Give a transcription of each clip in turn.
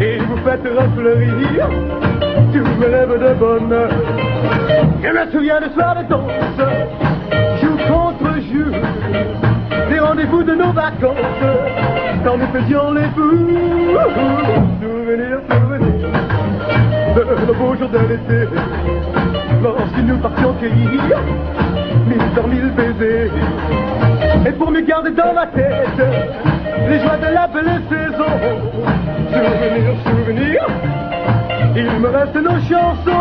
et vous faites refleurir. Tu me lèves de bonne heure. Je me souviens de soir de danse, joue contre jour, des rendez-vous de nos vacances, quand nous faisions les fous. Souvenir, souvenir, de nos beaux jours de l'été, lorsque nous partions cueillir, mille dans mille baisers, et pour me garder dans ma tête, no chão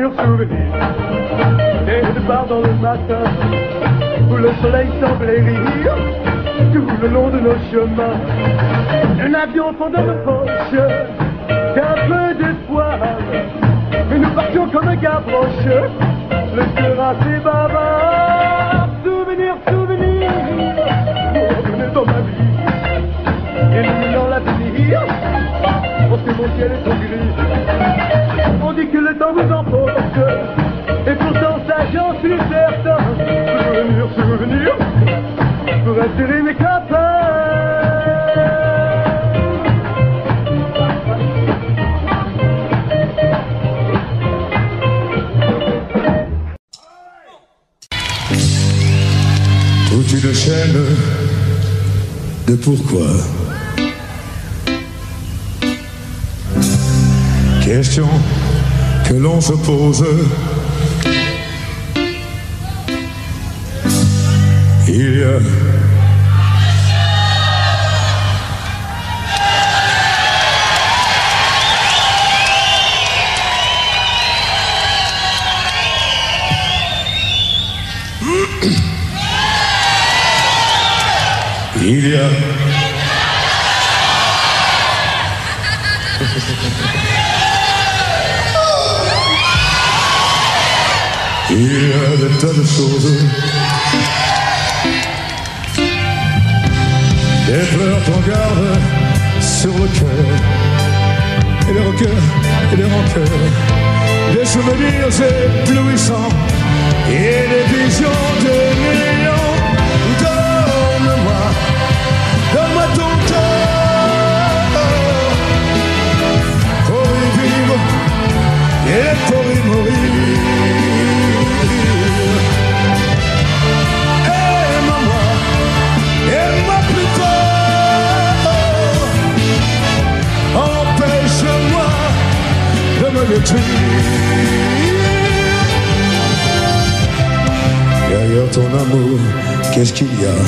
souvenirs. Et de part dans le matin, où le soleil semblait rire, tout le long de nos chemins. Un avion fond de nos poches, qu'un peu d'espoir. Mais nous partions comme un gavroche, le cœur assez bavard. Souvenir, souvenir, revenez dans ma vie, illuminant l'avenir. Oh, c'est mon ciel est. On dit que le temps vous emporte, et pourtant ça j'en suis certain. Souvenir, souvenir, pour attirer mes copains. Toute une chaîne de pourquoi? Question que l'on se pose. Il Il y a Il y a des tas de choses. Des pleurs qu'on garde sur le cœur. Et les rencœurs et les rancœurs Des souvenirs éblouissants Et des visions de millions qu'est-ce qu'il y a?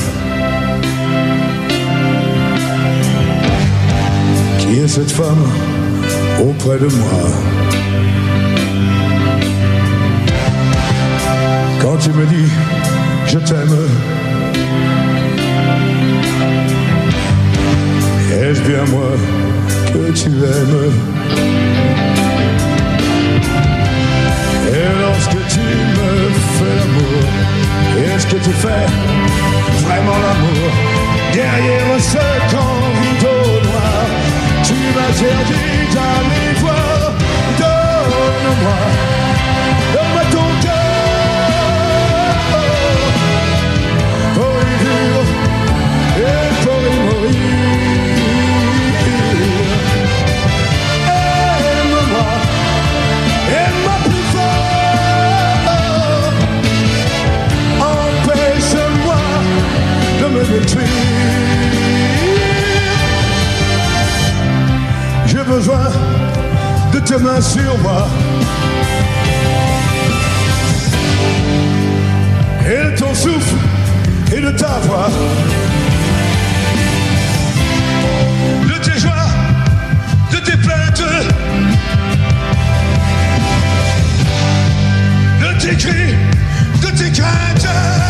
Qui est cette femme auprès de moi? Quand tu me dis je t'aime Est-ce bien moi que tu aimes? Et lorsque tu me fais l'amour Est-ce que tu fais vraiment l'amour Derrière ce grand rideau noir Tu m'interdis d'aller voir. Donne-moi Donne-moi ton J'ai besoin de tes mains sur moi. Et de ton souffle et de ta voix. De tes joies, de tes plaintes. De tes cris, de tes craintes.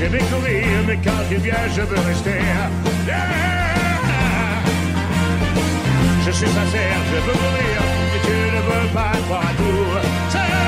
Je vais courir, mais quand tu viens, je veux rester. Je suis sincère, je veux mourir, mais tu ne veux pas croire à tout. Tu es.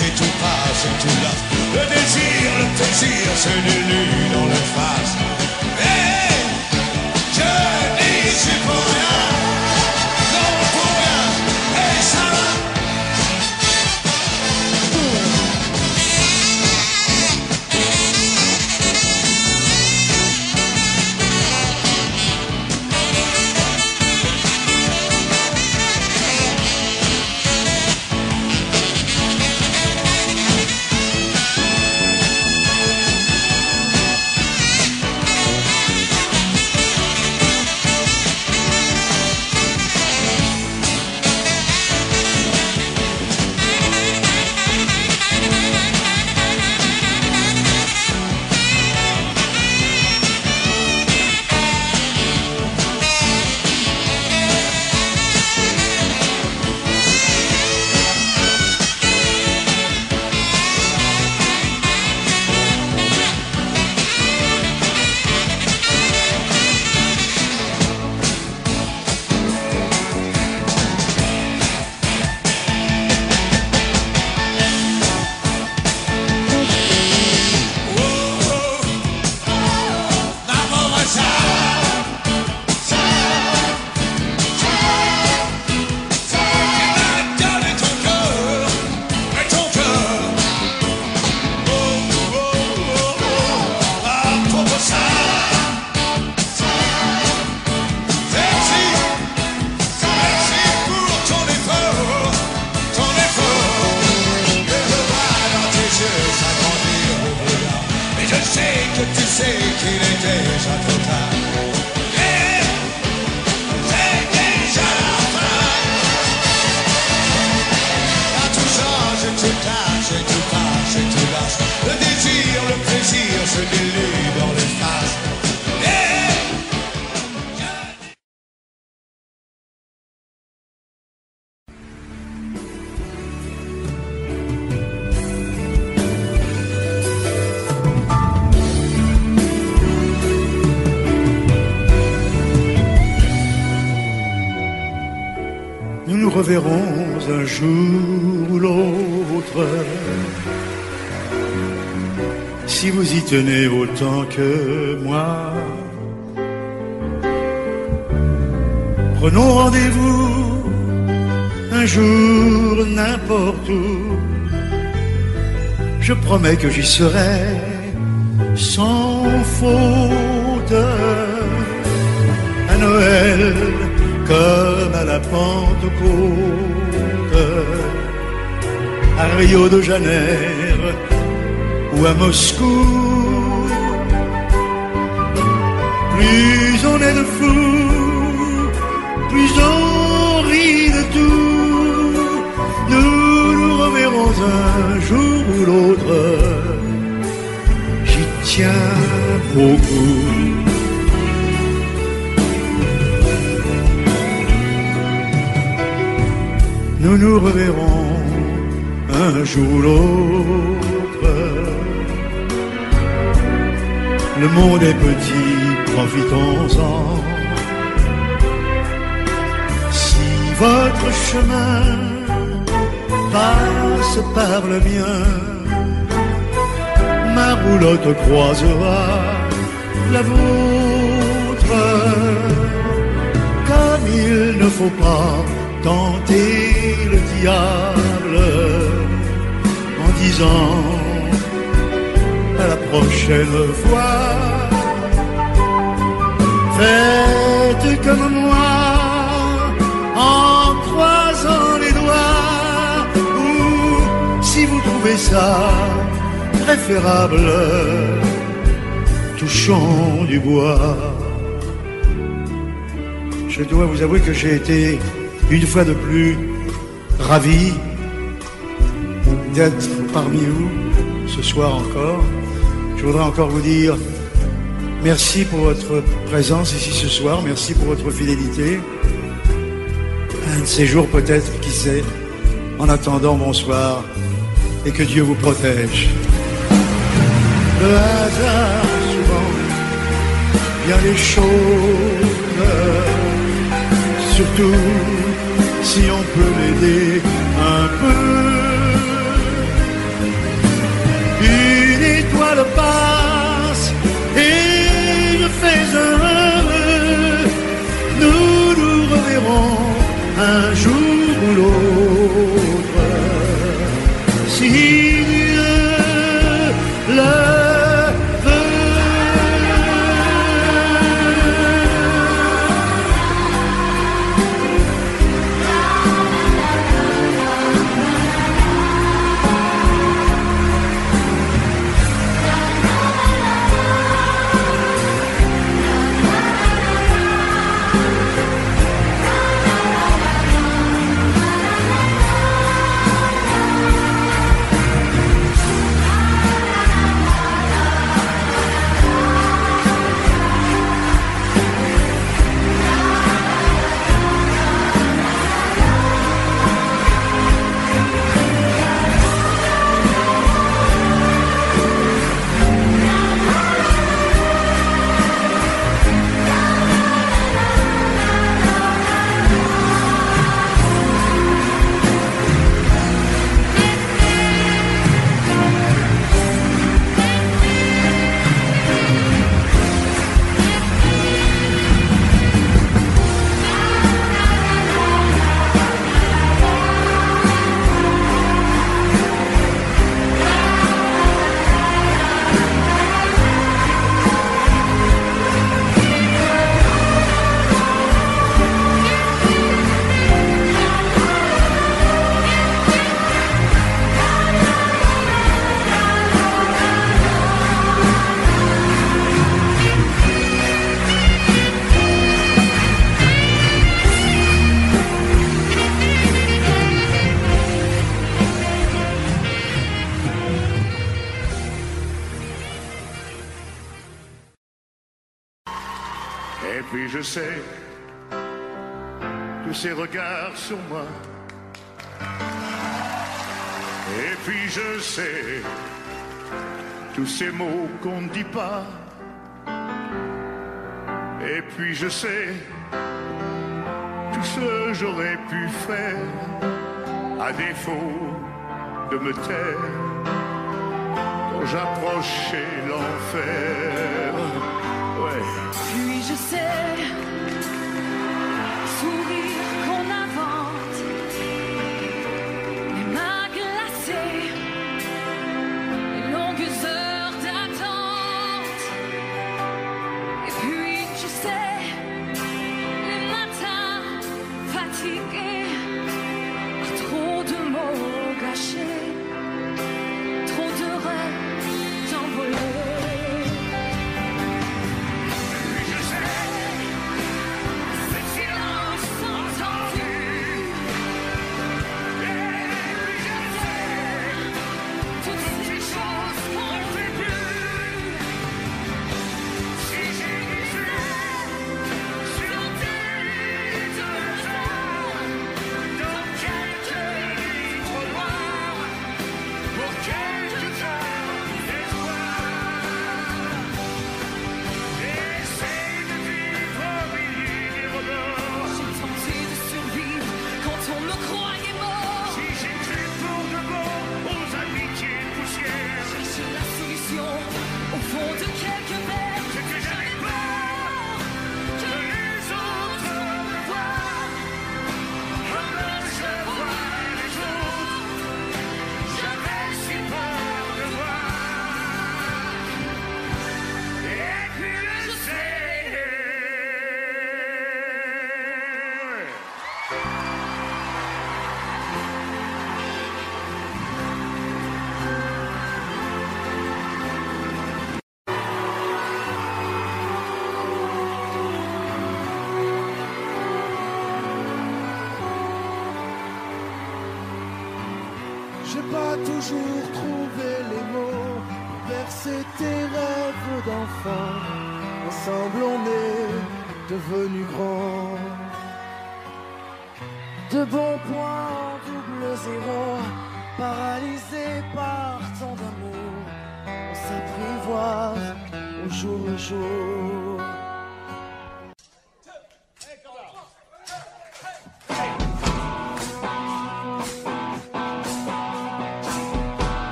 Et tout passe et tout lasse. Le désir, le plaisir se dilue dans le face. Tenez autant que moi, prenons rendez-vous un jour n'importe où. Je promets que j'y serai sans faute. À Noël comme à la Pentecôte, à Rio de Janeiro à Moscou. Plus on est de fous, plus on rit de tout. Nous nous reverrons un jour ou l'autre. J'y tiens beaucoup. nous nous reverrons un jour ou l'autre. Le monde est petit, profitons-en. Si votre chemin passe par le mien, ma roulotte croisera la vôtre comme il ne faut pas tenter le diable en disant à la prochaine fois faites comme moi en croisant les doigts ou si vous trouvez ça préférable touchons du bois je dois vous avouer que j'ai été une fois de plus ravi d'être parmi vous ce soir encore. Je voudrais encore vous dire merci pour votre présence ici ce soir, merci pour votre fidélité. Un de ces jours peut-être, qui sait. En attendant, bonsoir et que Dieu vous protège. Le hasard, souvent, bien les choses surtout si on peut l'aider un peu. Nous nous reverrons un jour ou l'autre. Si puis je sais tout ce que j'aurais pu faire à défaut de me taire quand j'approchais l'enfer. Puis je sais nós o Juju.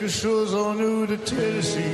Quelque chose en nous de Tennessee.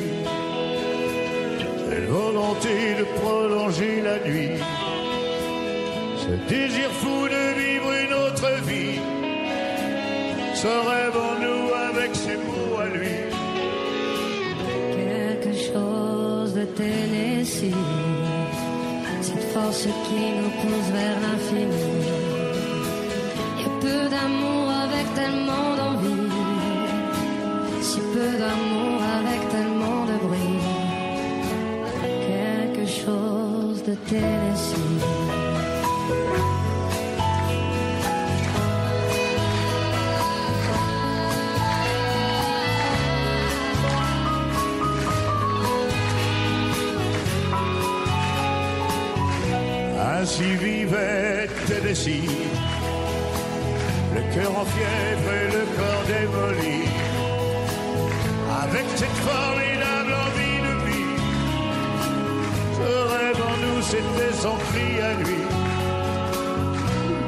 Ainsi vivait Tennessee, le cœur en fièvre et le corps démoli. Avec cette formidable envie de vie, ce rêve en nous c'était son cri à lui.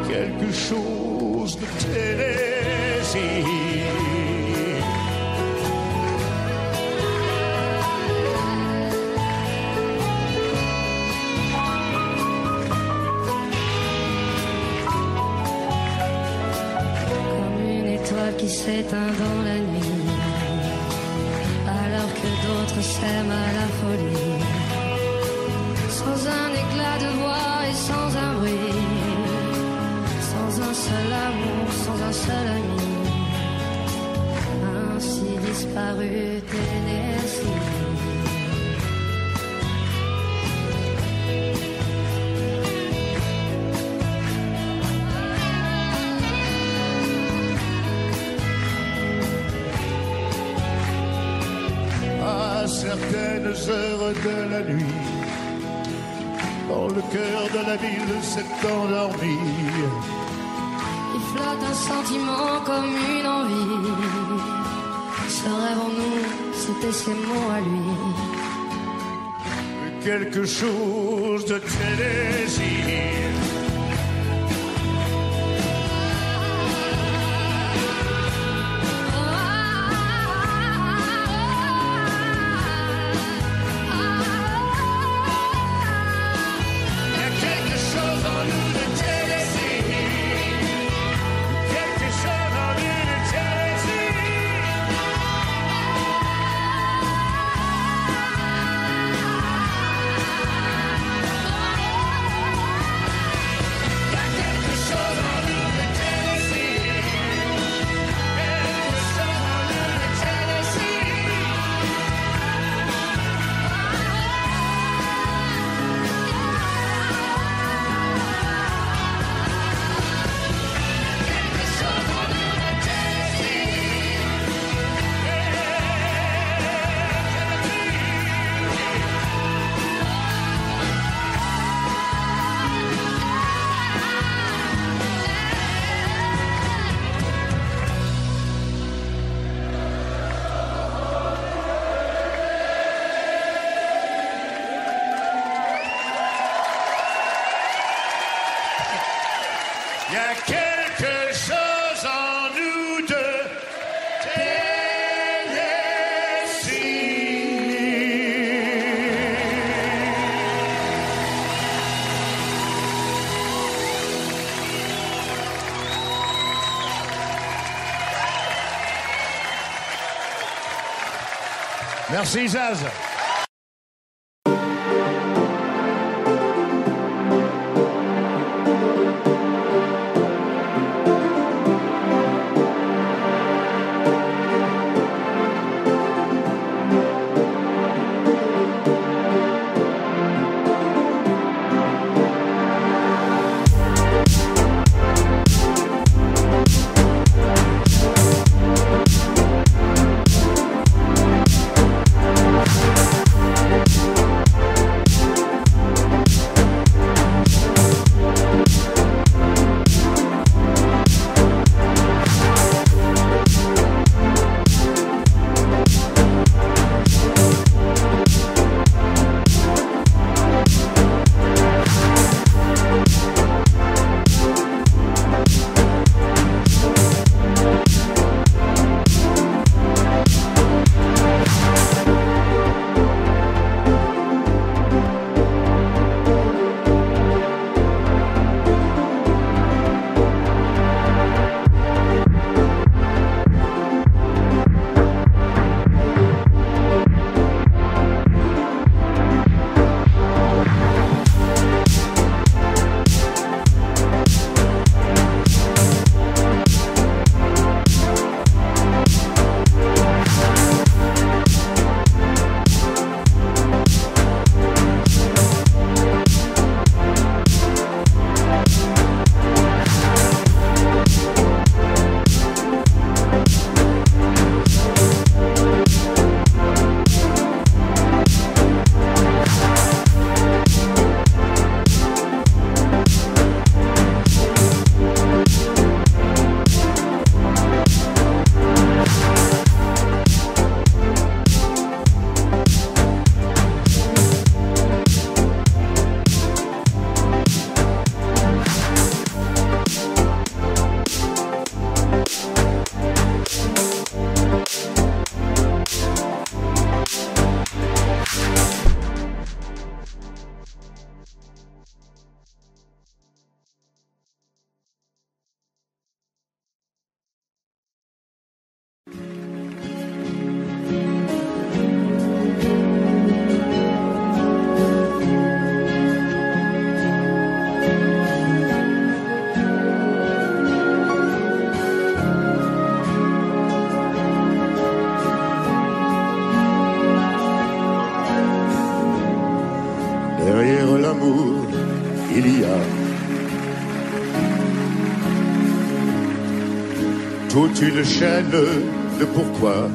Quelque chose de Tennessee. S'éteint dans la nuit, alors que d'autres s'aiment à la folie, sans un éclat de voix et sans un bruit, sans un seul amour, sans un seul ami, ainsi disparu Tennessee. Heures de la nuit, dans le cœur de la ville s'est endormi. Il flotte un sentiment comme une envie. Ce rêve en nous, c'était ses mots à lui. Quelque chose de Tennessee. Il Merci Zaz. il y a toute une chaîne de pourquoi.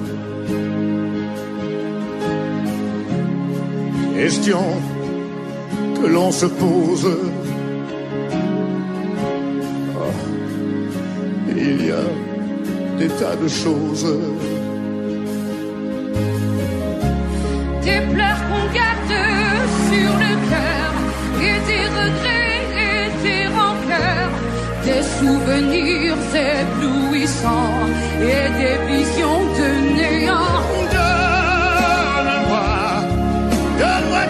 Question que l'on se pose. Ah, il y a des tas de choses. Souvenirs éblouissants et des visions de néant. Donne-moi, donne-moi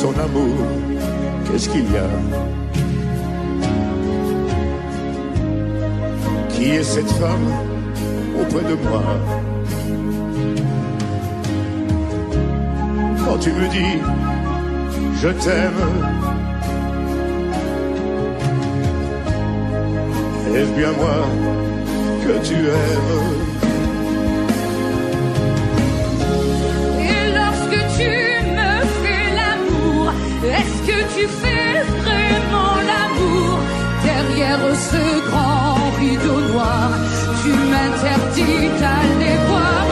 ton amour, qu'est-ce qu'il y a? Qui est cette femme auprès de moi? Quand tu me dis je t'aime, est-ce bien moi que tu aimes? Tu fais vraiment l'amour Derrière ce grand rideau noir, tu m'interdis d'aller voir.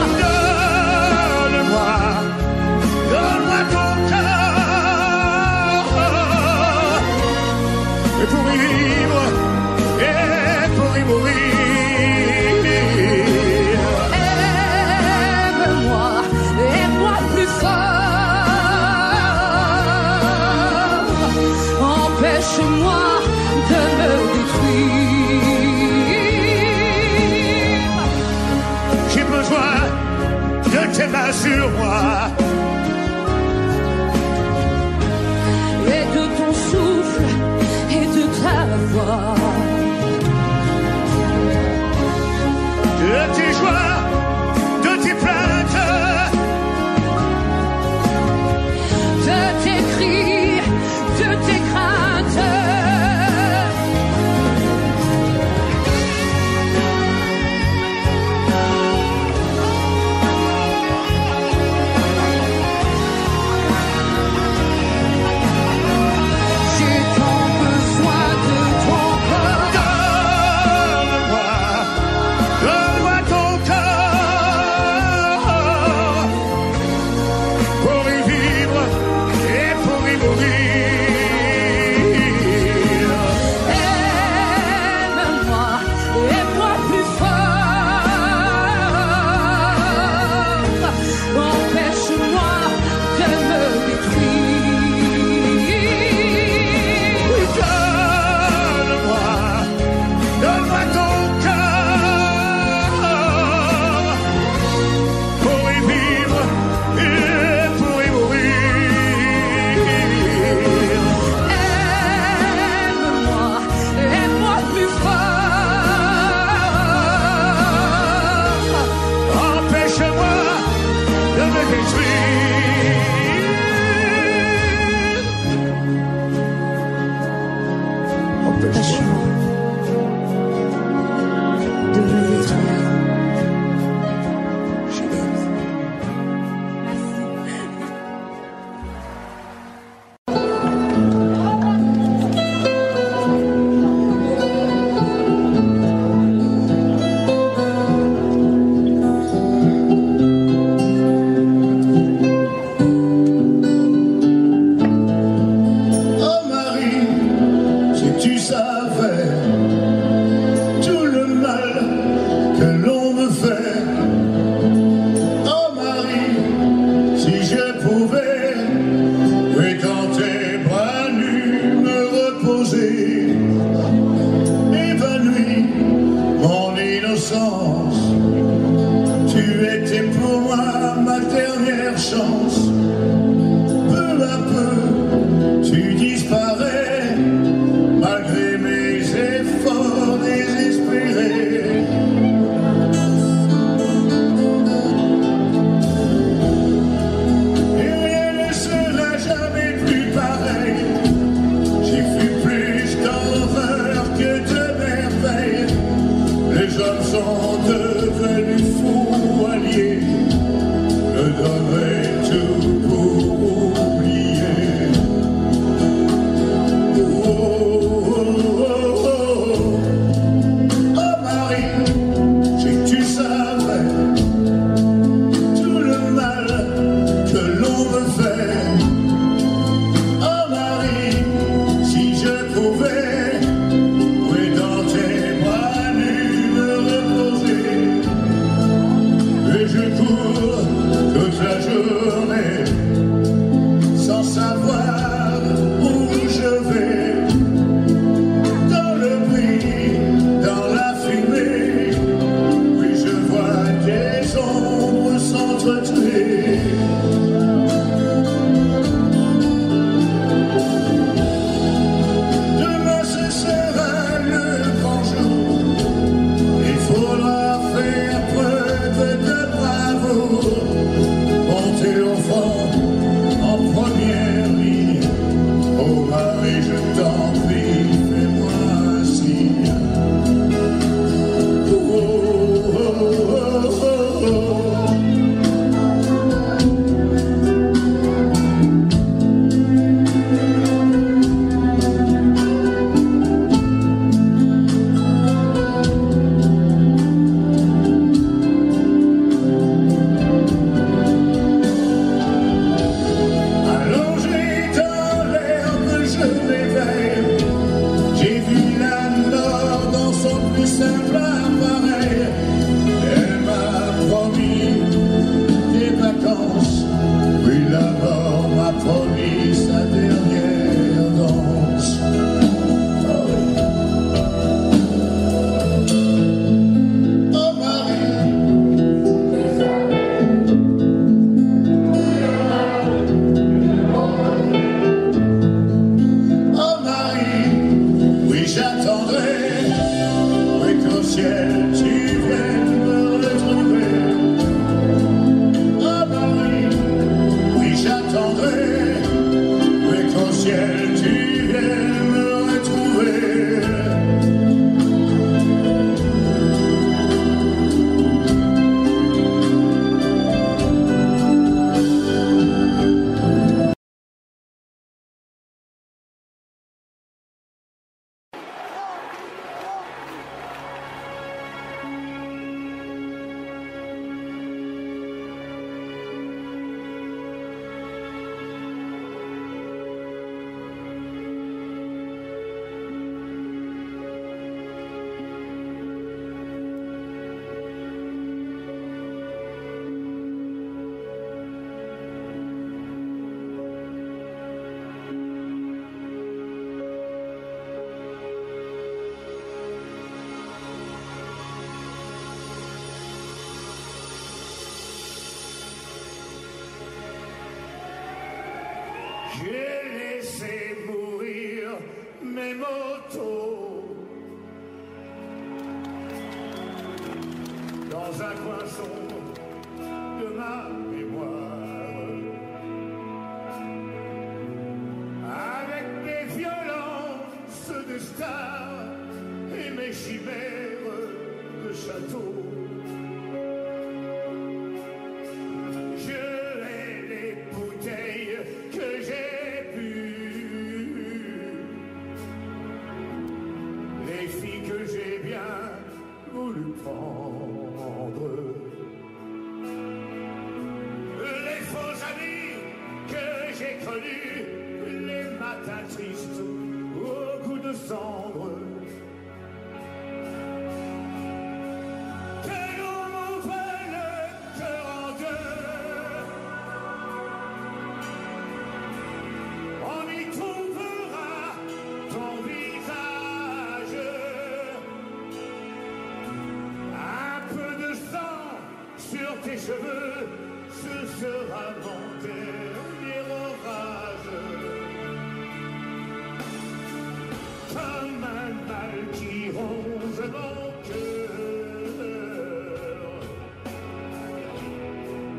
qui ronge mon cœur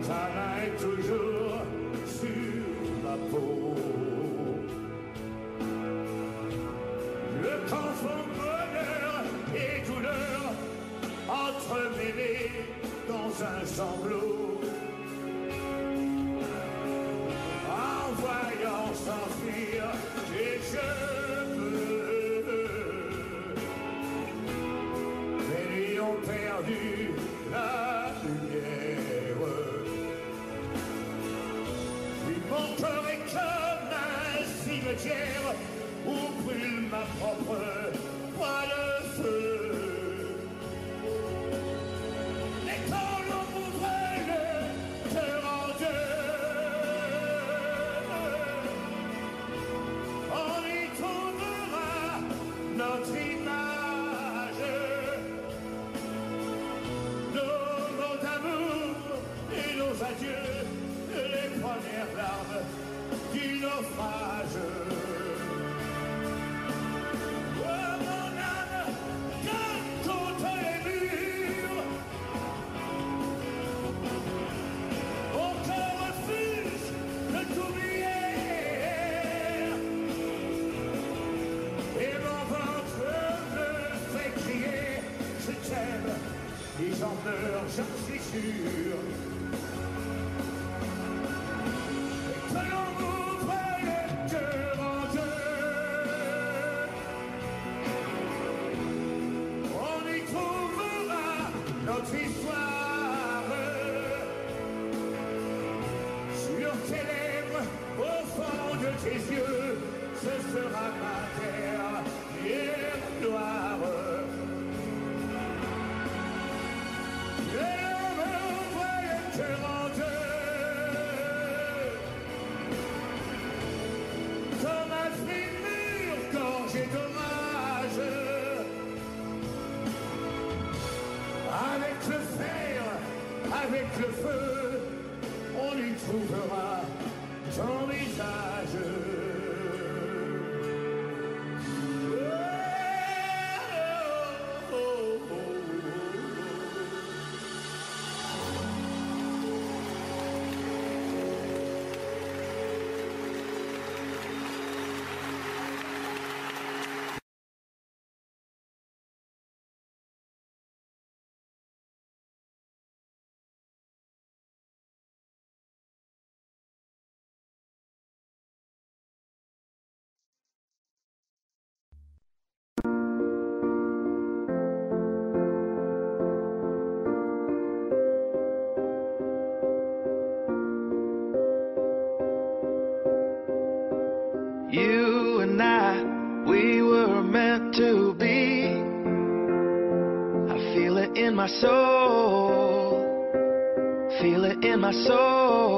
travaille toujours sur ma peau. Le confond bonheur et douleur entre entremêlés dans un sanglot. En voyant s'enfuir, et cielo soul. Feel it in my soul.